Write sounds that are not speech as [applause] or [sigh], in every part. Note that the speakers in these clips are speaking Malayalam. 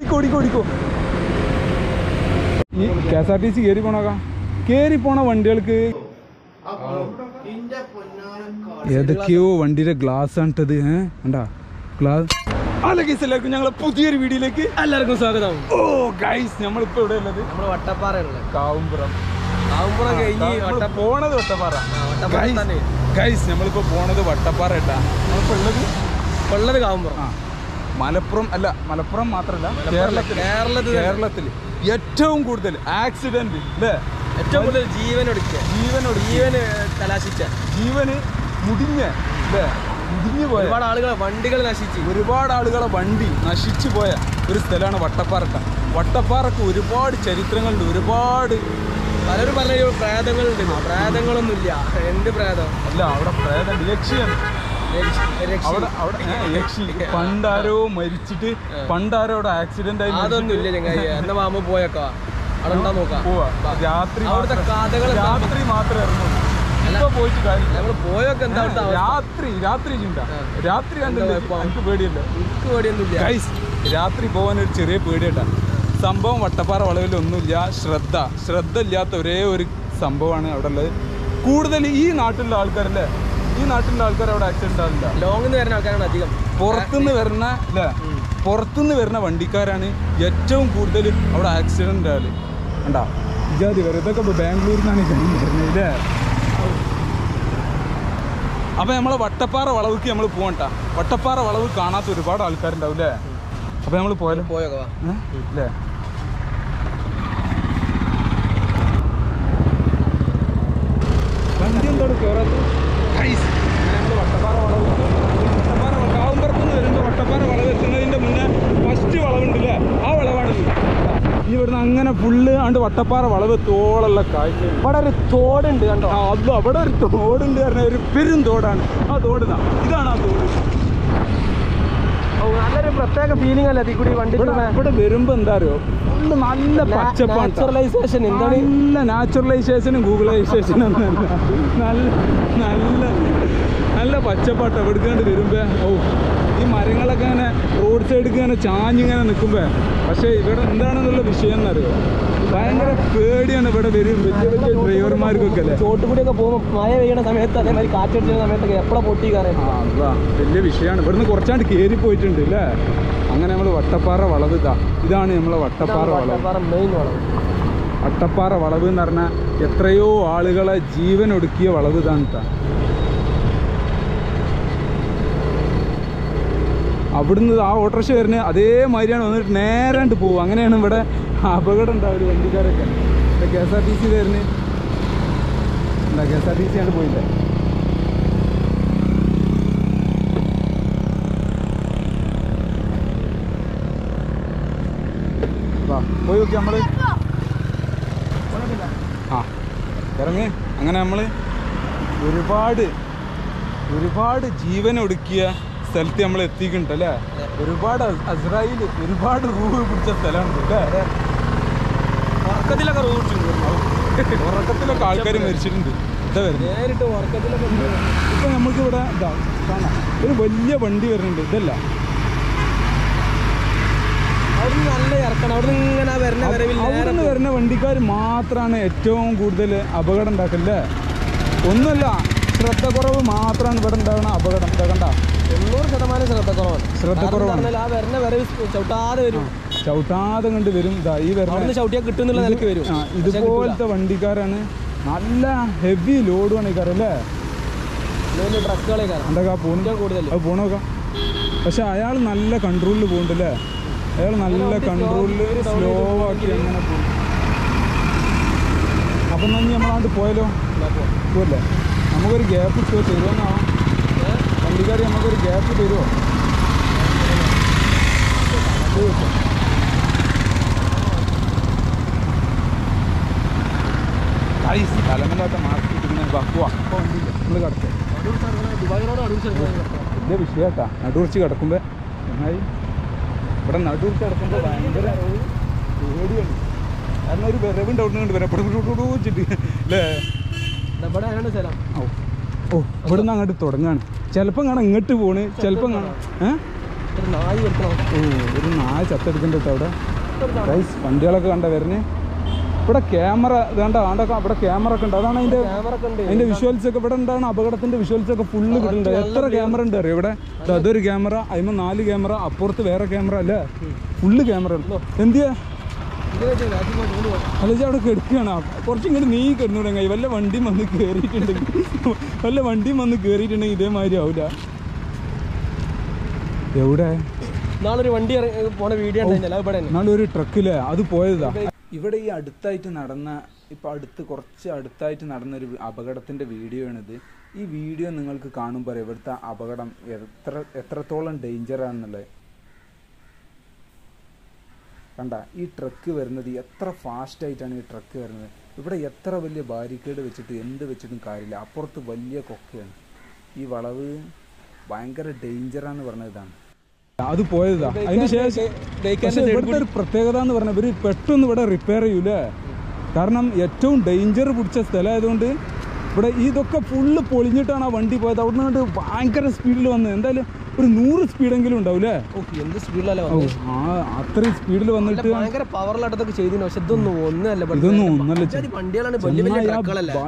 ഓടിക്കോ ഓടിക്കോ ഈ K S R T C കയറി പോണോക്കാം കയറി പോണ വണ്ടികൾക്ക് ഏതൊക്കെയോ വണ്ടിയുടെ ഗ്ലാസ് ആണിട്ടത് ഏഹ് കണ്ടാ? ഗ്ലാസ് അല്ല ഗൈസ് എല്ലാവർക്കും ഞങ്ങളെ പുതിയൊരു വീഡിയോയിലേക്ക് എല്ലാവർക്കും സ്വാഗതം. ഓ ഗൈസ് നമ്മളിപ്പോ ഇവിടെ ഉള്ളത്? നമ്മൾ വട്ടപ്പാറ കാവുംപുറം കാവുംപുറം കഴിഞ്ഞ് പോണത് വട്ടപ്പാറ ഗൈസ് നമ്മളിപ്പോ പോണത് വട്ടപ്പാറ ഇട്ടാ നമ്മളിപ്പോ ഉള്ളത് ഉള്ളത് കാവുംപുറം ആ മലപ്പുറം അല്ല മലപ്പുറം മാത്രല്ല കേരളത്തിൽ കേരളത്തിൽ കേരളത്തിൽ ഏറ്റവും കൂടുതൽ ആക്സിഡന്റ് അല്ലേ ഏറ്റവും കൂടുതൽ ജീവൻ ഒടുക്കുക ജീവനോട് ജീവന് കലാശിച്ച. ജീവന് മുടിഞ്ഞ അല്ലേ മുടിഞ്ഞു പോയ. ഒരുപാട് ആളുകളെ വണ്ടികൾ നശിച്ച്. ഒരുപാട് ആളുകളെ വണ്ടി നശിച്ചു പോയ ഒരു സ്ഥലമാണ് വട്ടപ്പാറക്ക. വട്ടപ്പാറക്ക് ഒരുപാട് ചരിത്രങ്ങളുണ്ട് ഒരുപാട് പലരും പറഞ്ഞ പ്രേതങ്ങളുണ്ട് പ്രേതങ്ങളൊന്നുമില്ല എന്ത് പ്രേതം അല്ല അവിടെ പ്രേതം രക്ഷി. അവിടെ അവിടെ ഏ, യക്ഷി പണ്ടാരോ മരിച്ചിട്ട് പണ്ടാരോ അവിടെ ആക്സിഡന്റ് ആയി അതൊന്നും ഇല്ല ചങ്ങായി. എന്നാ മാമ പോയേക്കാ. അവിടെ ഉണ്ടാ നോക്കാം? പോവാ. രാത്രി അവിടുത്തെ കഥകൾ രാത്രി മാത്രമേ ഇറങ്ങുള്ളൂ ഇപ്പൊ പോയിട്ട് കാര്യമില്ല. നമ്മൾ പോയൊക്കെ എന്താ രാത്രി രാത്രി ചിന്ത. രാത്രി കണ്ടില്ല? എനിക്ക് പേടിയല്ല? എനിക്ക് പേടിയൊന്നുമില്ല. രാത്രി പോകാൻ ഒരു ചെറിയ പേടിയട്ടാ. സംഭവം വട്ടപ്പാറ വളവിൽ ഒന്നുമില്ല. ശ്രദ്ധ. ശ്രദ്ധ ഇല്ലാത്ത ഒരേ ഒരു സംഭവമാണ് അവിടെ ഉള്ളത്. കൂടുതൽ ഈ നാട്ടിലുള്ള ആൾക്കാരല്ലേ? ഈ നാട്ടിലുള്ള ആൾക്കാർ അവിടെ ആക്സിഡന്റ് ആവില്ല ലോങ്ങിൽ നിന്ന് വരുന്ന ആൾക്കാരാണ് അധികം. പുറത്തുനിന്ന് വരുന്ന അല്ലേ? പുറത്തുനിന്ന് വരുന്ന വണ്ടിക്കാരാണ് ഏറ്റവും കൂടുതൽ അവിടെ ആക്സിഡന്റ് ആവൽ. കണ്ടാ? ഇജാതി വരും ഇതൊക്കെ ഇപ്പൊ ബാംഗ്ലൂരിൽ നിന്നാണ് വരുന്നത് ഇല്ലേ? അപ്പൊ നമ്മളെ വട്ടപ്പാറ വളവുക്ക് നമ്മൾ പോകണ്ട വട്ടപ്പാറ വളവ് കാണാത്ത ഒരുപാട് ആൾക്കാരുണ്ടാവും അല്ലേ അപ്പൊ നമ്മൾ പോയാലോ? അല്ലേ വണ്ടി എന്തോ കയറാത്ത വട്ടപ്പാറ വളവ് വട്ടപ്പാറ കാവുമ്പുറത്തുനിന്ന് വരുമ്പോൾ വട്ടപ്പാറ വളവ് എത്തുന്നതിന്റെ മുന്നേ ഫസ്റ്റ് വളവുണ്ടല്ലേ ആ വളവാണിത് ഈ ഇവിടുന്ന് അങ്ങനെ ഫുള്ള് ആണ്ട് വട്ടപ്പാറ വളവ് തോളുള്ള കാഴ്ച. ഇവിടെ ഒരു തോടുണ്ട് കണ്ടോ? അത് അവിടെ ഒരു തോടുണ്ട് പറഞ്ഞ ഒരു പെരും തോടാണ്. ആ തോട് ഇതാണ് ആ തോട്. നല്ലൊരു പ്രത്യേക ഫീലിംഗ് അല്ലേ ഇതിൽ കൂടി വണ്ടി ഇവിടെ വരുമ്പോ എന്താ അറിയോ? നല്ല പച്ചപ്പാണ്. നാച്ചുറലൈസേഷൻ എന്താണ് നല്ല നാച്ചുറലൈസേഷനും ഗൂഗിളൈസേഷനും നല്ല നല്ല നല്ല നല്ല എടുക്കാണ്ട് എവിടുക്കാണ്ട് വരുമ്പോ. ഓ ഈ മരങ്ങളൊക്കെ ഇങ്ങനെ റോഡ് സൈഡിൽ ഇങ്ങനെ ചാഞ്ഞിങ്ങനെ നിൽക്കുമ്പോൾ പക്ഷേ ഇവിടെ എന്താണെന്നുള്ള വിഷയം എന്നറിയോ? ഭയങ്കര പേടിയാണ് ഇവിടെ വരും. വലിയ വലിയ ഡ്രൈവർമാർക്കൊക്കെ അല്ലേ? ചോട്ടുകൂടിയൊക്കെ പോകുമ്പോൾ മഴ പെയ്യുന്ന സമയത്ത് അതേമാതിരി കാറ്റടിച്ച സമയത്തൊക്കെ എപ്പോഴാണ് പൊട്ടി കയറാൻ ആ അതാ. വലിയ വിഷയമാണ്. ഇവിടുന്ന് കുറച്ചാണ്ട് കയറി പോയിട്ടുണ്ട് അല്ലേ അങ്ങനെ നമ്മൾ വട്ടപ്പാറ വളവ് ഇതാ. ഇതാണ് നമ്മളെ വട്ടപ്പാറ വളവ്. മെയിൻ വളവ്. വട്ടപ്പാറ വളവ് എന്ന് പറഞ്ഞാൽ എത്രയോ ആളുകളെ ജീവൻ ഒടുക്കിയ വളവ് ഇതാണ് അവിടുന്ന് ആ ഓട്ടോറിക്ഷ വരുന്നത് അതേമാതിരിയാണ് വന്നിട്ട് നേരാണ്ട് പോകും അങ്ങനെയാണ് ഇവിടെ അപകടം ഉണ്ടാവില്ല വണ്ടിക്കാരൊക്കെ. K S R T C വരുന്നത് എന്താ K S R T C ആണ് പോയില്ല? പോയി നോക്കി നമ്മൾ. ആ ഇറങ്ങി. അങ്ങനെ നമ്മൾ ഒരുപാട് ഒരുപാട് ജീവൻ ഒടുക്കിയ സ്ഥലത്ത് നമ്മൾ എത്തിക്കുന്നുണ്ട് അല്ലേ ഒരുപാട് അസ്രായിൽ ഒരുപാട് റൂവ് പിടിച്ച സ്ഥലമാണ് അല്ലേ? ഉറക്കത്തിലൊക്കെ പിടിച്ചിട്ടുണ്ട് [laughs] ഉറക്കത്തിലൊക്കെ ആൾക്കാർ മരിച്ചിട്ടുണ്ട്. നേരിട്ട് ഉറക്കത്തിലൊക്കെ ഇപ്പൊ നമുക്ക് ഇവിടെ ഇതാ കാണാം. ഒരു വലിയ വണ്ടി വരുന്നുണ്ട് ഇതല്ല. അവിടുന്ന് നല്ല ഇറക്കണം. അവിടുന്ന് ഇങ്ങനെ ആ വരുന്ന അവിടുന്ന് വണ്ടിക്കാർ മാത്രമാണ് ഏറ്റവും കൂടുതൽ അപകടം ഉണ്ടാക്കല്ലേ ഒന്നുമല്ല ശ്രദ്ധക്കുറവ് മാത്രമാണ് ഇവിടെ ഉണ്ടാകുന്ന അപകടം. ഇതാ കണ്ട? തൊണ്ണൂറ് ശതമാനം ശ്രദ്ധക്കുറവാണ്. ശ്രദ്ധക്കുറവാണ്. ശ്രദ്ധ കുറവാണ് പറഞ്ഞാൽ ആ വരുന്ന വരവ് ചവിട്ടാതെ വരും. ചവിട്ടാതെ കണ്ട് വരും. ഇതാ ഈ വരുന്ന ചവിട്ടിയാൽ കിട്ടുന്നുള്ള നിലയ്ക്ക് വരും. ഇതുപോലത്തെ വണ്ടിക്കാരാണ് നല്ല ഹെവി ലോഡ് കാരം അല്ലേ? വലിയ ട്രക്കുകളെ കാരണം എന്തൊക്കെ പോണില്ല കൂടുതൽ അത് പോണോക്ക പക്ഷെ അയാൾ നല്ല കൺട്രോളിൽ പോകുന്നുണ്ടല്ലേ അയാൾ നല്ല കൺട്രോളിൽ സ്ലോ ആക്കി അങ്ങനെ പോകും അപ്പം നന്ദി നമ്മളാണ്ട് പോയാലോ? പോരല്ലേ നമുക്കൊരു ഗ്യാപ്പ് തരുമോ വണ്ടിക്കാർ നമുക്കൊരു ഗ്യാപ്പ് തരുമോ? തലമല്ലാത്ത മാസ്ക് ഇട്ടിങ്ങനെ ബക്കുവാ അപ്പോൾ വണ്ടിയില്ല. നമ്മൾ കിടക്കുക വലിയ വിഷയട്ടാ നടുവർച്ച് കിടക്കുമ്പോ നന്നായി. ഇവിടെ നടുവർച്ച് കിടക്കുമ്പോ ഭയങ്കര പേടിയാണ്. കാരണം ഒരു വിറവുണ്ട് അവിടെ നിന്ന് വരാം. ഇവിടെ അല്ലേ? ഇവിടെ ആണ് സ്ഥലം? ഓ ഓ ഇവിടെ നിന്ന് അങ്ങോട്ട് തുടങ്ങാണ്. ചിലപ്പോൾ കാണാൻ ഇങ്ങോട്ട് പോണ്. ചിലപ്പോൾ കാണാം ഓ ഒരു നായ ചത്തെടുക്കുന്നുണ്ട് കേട്ടോ അവിടെ. ഗൈസ് വണ്ടികളൊക്കെ കണ്ട വരുന്നേ. ഇവിടെ ക്യാമറ വേണ്ട വേണ്ട ഇവിടെ ക്യാമറ ഒക്കെ ഉണ്ട്. അതാണ് അതിന്റെ അതിന്റെ വിഷ്വൽസ് ഒക്കെ. ഇവിടെ ഉണ്ടാണ് അപകടത്തിന്റെ വിഷ്വൽസ് ഒക്കെ ഫുള്ള് കിട്ടുന്നുണ്ട്. എത്ര ക്യാമറ ഉണ്ട് അറിയോ ഇവിടെ? അതൊരു ക്യാമറ അതിന് നാല് ക്യാമറ അപ്പുറത്ത് വേറെ ക്യാമറ അല്ലേ? ഫുള്ള് ക്യാമറ ഉണ്ട്. എന്തിയാ. അല്ലെങ്കിൽ അവിടെ കിടക്കുകയാണ്. കുറച്ചും കൂടി നീ കിടന്നു വല്ല വണ്ടിയും വന്ന് കയറിയിട്ടുണ്ടെങ്കിൽ വല്ല വണ്ടിയും വന്ന് കയറിയിട്ടുണ്ടെങ്കിൽ ഇതേമാതിരി ആവില്ല എവിടെ? നാളൊരു ഒരു വണ്ടി പോണ വീഡിയോ നാളൊരു ഒരു ട്രക്കില്ലേ അത് പോയതാ. ഇവിടെ ഈ അടുത്തായിട്ട് നടന്ന ഇപ്പൊ അടുത്ത് കുറച്ച് അടുത്തായിട്ട് നടന്ന ഒരു അപകടത്തിന്റെ വീഡിയോ ആണിത് ഈ വീഡിയോ നിങ്ങൾക്ക് കാണുമ്പോൾ ഇവിടുത്തെ അപകടം എത്ര എത്രത്തോളം ഡേഞ്ചർ ആണെന്നുള്ളത്. കണ്ട ഈ ട്രക്ക് വരുന്നത് എത്ര ഫാസ്റ്റായിട്ടാണ് ഈ ട്രക്ക് വരുന്നത്. ഇവിടെ എത്ര വലിയ ബാരിക്കേഡ് വെച്ചിട്ട് എന്ത് വെച്ചിട്ടും കാര്യമില്ല. അപ്പുറത്ത് വലിയ കൊക്കയാണ്. ഈ വളവ് ഭയങ്കര ഡേഞ്ചറാന്ന് പറഞ്ഞ ഇതാണ്. അത് പോയതാ. അതിന് ശേഷം ഇവിടുത്തെ ഒരു പ്രത്യേകത എന്ന് പറഞ്ഞാൽ ഇവർ പെട്ടെന്ന് ഇവിടെ റിപ്പയർ ചെയ്യൂലേ? കാരണം ഏറ്റവും ഡേഞ്ചർ പിടിച്ച സ്ഥലമായതുകൊണ്ട് ഇവിടെ ഇതൊക്കെ ഫുള്ള് പൊളിഞ്ഞിട്ടാണ് ആ വണ്ടി പോയത്. അവിടെ നിന്ന് ഭയങ്കര സ്പീഡിൽ വന്നത് എന്തായാലും ഒരു നൂറ് സ്പീഡെങ്കിലും ഉണ്ടാവും എന്ത് സ്പീഡിലല്ലേ ഓ ആ അത്രയും സ്പീഡിൽ വന്നിട്ട് ഭയങ്കര പക്ഷെ ഇതൊന്നും ഒന്നല്ല ഇവിടെ. ഇതൊന്നും ഒന്നല്ല വണ്ടികളാണ്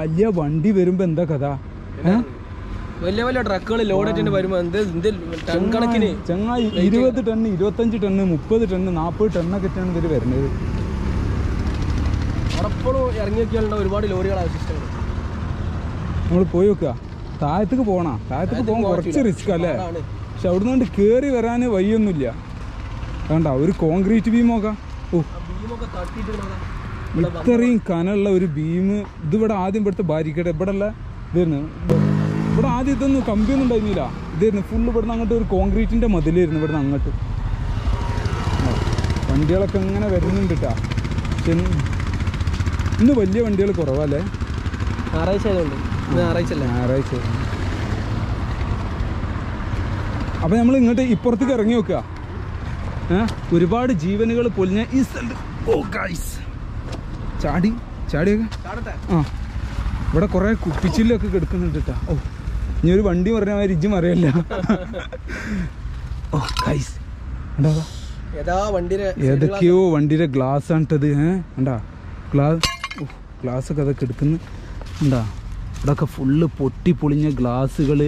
വലിയ വണ്ടി വരുമ്പോ എന്താ കഥ? ഏഹ് വലിയ വലിയ ട്രക്കുകൾ ലോഡ് ആയിട്ട് വരുമ്പോ എന്ത് എന്ത് ടൺ കണക്കിന്? ചങ്ങായി ഇരുപത് ടൺ ഇരുപത്തഞ്ച് ടൺ മുപ്പത് ടൺ നാൽപ്പത് ടണ്ണൊക്കെ ആണ് ഇതിൽ വരുന്നത്. നോക്കിയാലുണ്ട് ഒരുപാട് ലോറികൾ നമ്മൾ പോയി നോക്കുക. താഴത്തേക്ക് പോണ. താഴത്തേക്ക് പോകാൻ കുറച്ച് റിസ്ക് അല്ലേ? പക്ഷെ അവിടുന്ന് കൊണ്ട് കയറി വരാൻ വഴിയൊന്നുമില്ല. വേണ്ട ഒരു കോൺക്രീറ്റ് ഓ ബീമൊക്കെ ഇടുന്നതാ. ഇത്രയും കനമുള്ള ഒരു ബീം ഇതിവിടെ ആദ്യം ഇവിടുത്തെ ബാരിക്കേഡ് ഇവിടെ ഉള്ള ഇതായിരുന്നു. ഇവിടെ ആദ്യം ഇതൊന്നും കമ്പിയൊന്നും ഉണ്ടായിരുന്നില്ല. ഇതായിരുന്നു ഫുള്ള് ഇവിടുന്ന് അങ്ങോട്ട് ഒരു കോൺക്രീറ്റിന്റെ മതിലായിരുന്നു ഇവിടുന്ന് അങ്ങോട്ട്. വണ്ടികളൊക്കെ ഇങ്ങനെ വരുന്നുണ്ട് കേട്ടാ പക്ഷെ ഇന്ന് വലിയ വണ്ടികൾ കുറവല്ലേ ഞായറാഴ്ച ഞായറാഴ്ച. അല്ലേ ഞായറാഴ്ച അപ്പൊ നമ്മൾ ഇങ്ങോട്ട് ഇപ്പുറത്തേക്ക് ഇറങ്ങി നോക്കുക. ഒരുപാട് ജീവനുകൾ പൊലിഞ്ഞ ഈ സ്ഥലത്ത്. ഓ ഗൈസ് ചാടി ചാടിയൊക്കെ? ആ. ഇവിടെ കുറെ കുപ്പിച്ചില്ലൊക്കെ കിടക്കുന്നുണ്ട് കേട്ടാ ഓ ഇനി ഒരു വണ്ടി പറഞ്ഞ മാതിരി ഇജ്ജും അറിയല്ല ഓ ഗൈസ് ഏതൊക്കെയോ വണ്ടിയുടെ ഗ്ലാസ് ആണ് ഏഹ് ഉണ്ടാ ഗ്ലാസ് ഗ്ലാസ് ഒക്കെ അതൊക്കെ എടുക്കുന്നു ഉണ്ടാ ഇവിടെയൊക്കെ ഫുള്ള് പൊട്ടി പൊളിഞ്ഞ ഗ്ലാസ്സുകൾ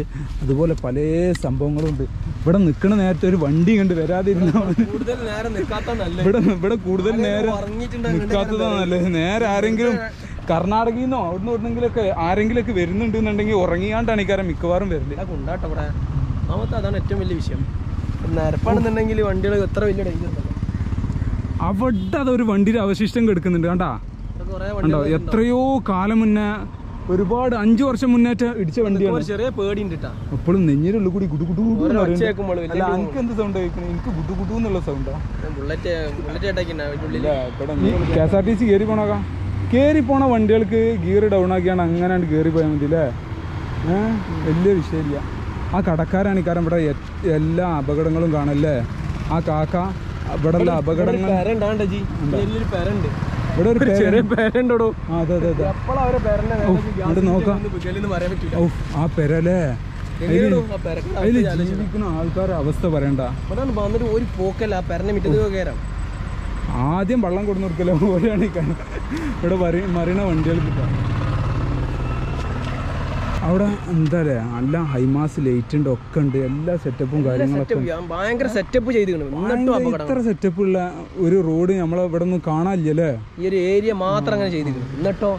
അതുപോലെ പല സംഭവങ്ങളുണ്ട്. ഇവിടെ നിൽക്കണ നേരത്തെ ഒരു വണ്ടി കണ്ട് വരാതിരുന്ന ഇവിടെ ഇവിടെ കൂടുതൽ നേരം നിൽക്കാത്തതാണ് നല്ലത് നേരെ ആരെങ്കിലും കർണാടകയിൽ നിന്നോ അവിടുന്ന് എവിടുന്നെങ്കിലൊക്കെ ആരെങ്കിലൊക്കെ വരുന്നുണ്ടെന്നുണ്ടെങ്കിൽ ഉറങ്ങിയാണ്ടാണ് ഇക്കാരം മിക്കവാറും വരില്ല കൊണ്ടാട്ടോ ഇവിടെ. അതാണ് ഏറ്റവും വലിയ വിഷയം. നിരപ്പാണെന്നുണ്ടെങ്കിൽ വണ്ടികൾ എത്ര വലിയ ഡേഞ്ചർ അവിടെ അതൊരു വണ്ടിയുടെ അവശിഷ്ടം കെടുക്കുന്നുണ്ട് കണ്ടോ? എത്രയോ കാലം മുന്നേ ഒരുപാട് അഞ്ചു വർഷം മുന്നേറ്റ ഇടിച്ച വണ്ടിയാണ്. ചെറിയ പേടി എപ്പോഴും നെഞ്ഞിലുള്ള കൂടി എനിക്ക് എന്ത് സൗണ്ട് എനിക്ക് ഗുഡുഗുഡു ഗുഡു എന്നുള്ള സൗണ്ടാ K S R T C കയറി പോണോക്കാം? കയറി പോണ വണ്ടികൾക്ക് ഗിയർ ഡൗൺ ആക്കിയാണ് അങ്ങനെ കയറി പോയാൽ മതി അല്ലേ വലിയ വിഷയമില്ല. ആ കടക്കാരാണ് കാരണം ഇവിടെ എല്ലാ അപകടങ്ങളും കാണല്ലേ? ആ കാക്ക ഇവിടെ അപകടങ്ങൾ പെരണ്ട് ഇവിടെ ഒരു ചെറിയ പെരണ്ടോടോ? ആ അതെ അതെ അതെ. ഇവിടെ നോക്കാം. ആ പെരല്ലേ? അതിൽ ജീവിക്കുന്ന ആൾക്കാരുടെ അവസ്ഥ പറയണ്ട. വന്നിട്ട് ഒരു പോക്കല്ല മുറ്റത്ത് കയറാം. ആദ്യം വെള്ളം കൊടുന്നു കൊടുക്കലോ പോലെയാണ് ഇവിടെ മറി മറിയണ വണ്ടികൾ കിട്ടാം അവിടെ എന്താ പറയാ നല്ല ഹൈമാസ് ലൈറ്റ് ഉണ്ട് ഒക്കെ ഉണ്ട് എല്ലാ സെറ്റപ്പും കാര്യങ്ങളൊക്കെ. സെറ്റപ്പ് ഇത്ര സെറ്റപ്പ് ഉള്ള ഒരു റോഡ് നമ്മളെ ഇവിടെ ഒന്നും കാണാനില്ലല്ലേ ഈ ഒരു ഏരിയ മാത്രം അങ്ങനെ ചെയ്തിരിക്കുന്നു എന്നിട്ടോ?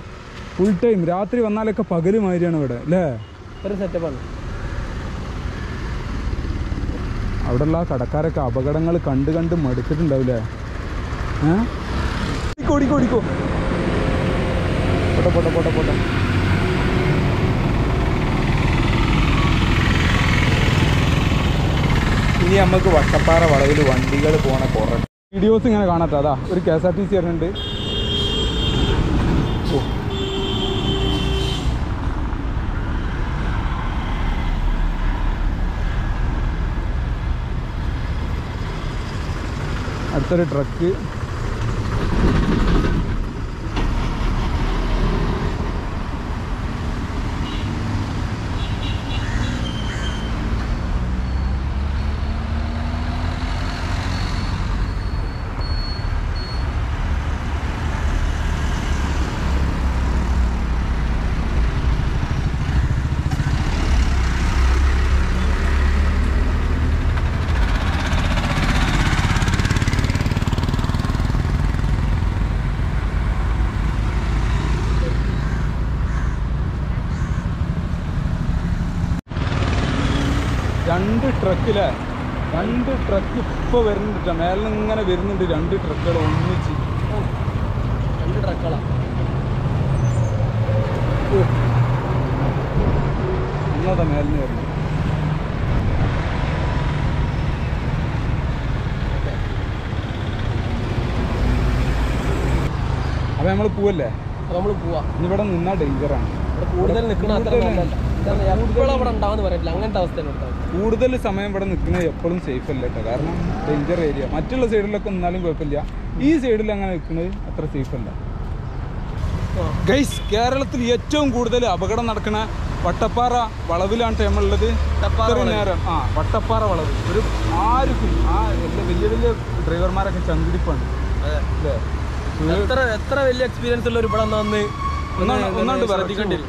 ഫുൾ ടൈം രാത്രി വന്നാലൊക്കെ പകൽ മാതിരിയാണ് ഇവിടെ അല്ലേ? ഒരു സെറ്റപ്പാണ് അവിടെ ഉള്ള കടക്കാരൊക്കെ അപകടങ്ങൾ കണ്ട് കണ്ട് മടുത്തിട്ടുണ്ടാവില്ലേ? ഓടിക്കോ ഓടിക്കോ ഓടിക്കോ. പോട്ടെ പോട്ടെ പോട്ടെ പോട്ടെ. ഇനി നമുക്ക് വട്ടപ്പാറ വളവിൽ വണ്ടികൾ പോണ കുറേ വീഡിയോസ് ഇങ്ങനെ കാണാത്ത അതാ ഒരു K S R T C വരുന്നുണ്ട്. അടുത്തൊരു ട്രക്ക് ട്രക്കിലെ രണ്ട് ട്രക്ക് ഇപ്പൊ വരുന്നുണ്ട് മേലെ ഇങ്ങനെ വരുന്നുണ്ട് രണ്ട് ട്രക്കുകൾ ഒന്നിച്ച്. രണ്ട് ട്രക്കുകളാ ഒന്നതാ മേലിന് വരുന്നത്. അപ്പൊ നമ്മൾ പോവല്ലേ? നമ്മൾ നമ്മൾ പോവാ. ഇവിടെ നിന്നാ ഡേഞ്ചറാണ് കൂടുതൽ നിൽക്കുന്ന അത്ര കൂടുതൽ- അവിടെ ഉണ്ടാവുമെന്ന് പറയില്ല അങ്ങനത്തെ അവസ്ഥയാണ് ഉണ്ടാവും കൂടുതൽ സമയം ഇവിടെ നിൽക്കുന്നത് എപ്പോഴും സേഫ് അല്ല കേട്ടോ കാരണം ഡേഞ്ചർ ഏരിയ മറ്റുള്ള സൈഡിലൊക്കെ നിന്നാലും കുഴപ്പമില്ല. ഈ സൈഡിൽ അങ്ങനെ നിൽക്കുന്നത് അത്ര സേഫ് അല്ല. ഗൈസ് കേരളത്തിൽ ഏറ്റവും കൂടുതൽ അപകടം നടക്കുന്ന വട്ടപ്പാറ വളവിലാണ് നമ്മളുള്ളത്. ഇത്രയും നേരം. ആ വട്ടപ്പാറ വളവ്. ഒരു ആർക്കും ആ എല്ലാ വലിയ വലിയ ഡ്രൈവർമാരൊക്കെ ചങ്കിടിപ്പാണ്. എത്ര എത്ര വലിയ എക്സ്പീരിയൻസ് ഉള്ള ഒരു പടം വന്ന് ഒന്നാണ് ഒന്നാണ്ട്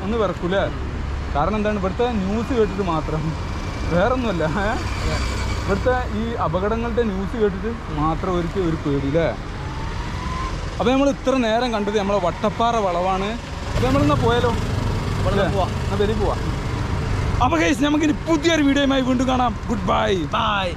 ഒന്ന് വിറക്കൂലേ കാരണം എന്താണ്? ഇവിടുത്തെ ന്യൂസ് കേട്ടിട്ട് മാത്രം. വേറൊന്നുമല്ല? ഇവിടുത്തെ ഈ അപകടങ്ങളുടെ ന്യൂസ് കേട്ടിട്ട് മാത്രം ഒരിക്കൽ ഒരു പേടിയില്ലേ? അപ്പോൾ നമ്മൾ ഇത്ര നേരം കണ്ടത് നമ്മളെ വട്ടപ്പാറ വളവാണ്. അപ്പോൾ നമ്മളിന്നാ പോയാലോ? പോവാ. പോവാ. അപ്പോൾ കേസ് നമുക്കിനി പുതിയൊരു വീഡിയോയുമായി വീണ്ടും കാണാം. Good bye bye